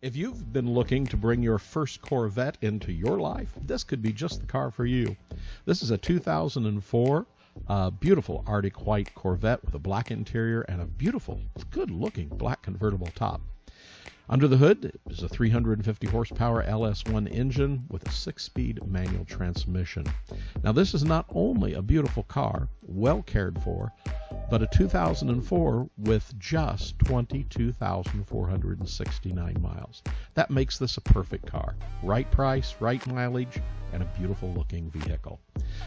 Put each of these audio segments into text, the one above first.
If you've been looking to bring your first Corvette into your life, this could be just the car for you. This is a 2004 uh, beautiful Arctic white Corvette with a black interior and a beautiful, good looking black convertible top. Under the hood is a 350 horsepower LS1 engine with a six speed manual transmission. Now, this is not only a beautiful car, well cared for, but a 2004 with just 22,469 miles. That makes this a perfect car. Right price, right mileage, and a beautiful looking vehicle.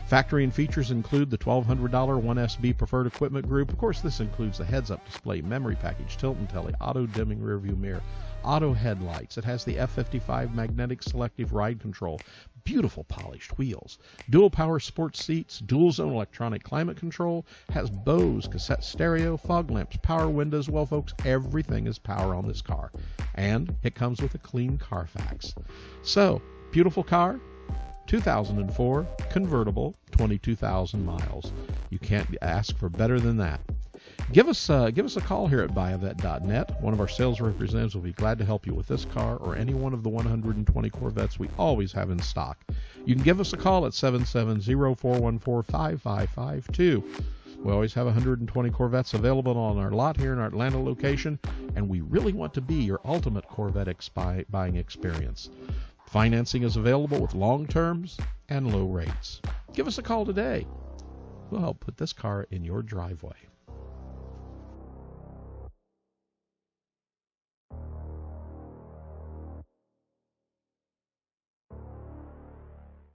Factory and features include the $1,200 1SB preferred equipment group. Of course, this includes the heads up display, memory package, tilt and telly, auto dimming rearview mirror, auto headlights. It has the F55 magnetic selective ride control, beautiful polished wheels, dual power sports seats, dual zone electronic climate control, has Bose cassette stereo, fog lamps, power windows. Well, folks, everything is power on this car. And it comes with a clean Carfax. So, beautiful car, 2004 convertible, 22,000 miles. You can't ask for better than that. Give us uh, give us a call here at buyavette.net. One of our sales representatives will be glad to help you with this car or any one of the 120 Corvettes we always have in stock. You can give us a call at 770-414-5552. We always have 120 Corvettes available on our lot here in our Atlanta location, and we really want to be your ultimate Corvette expi- buying experience. Financing is available with long terms and low rates. Give us a call today. We'll help put this car in your driveway.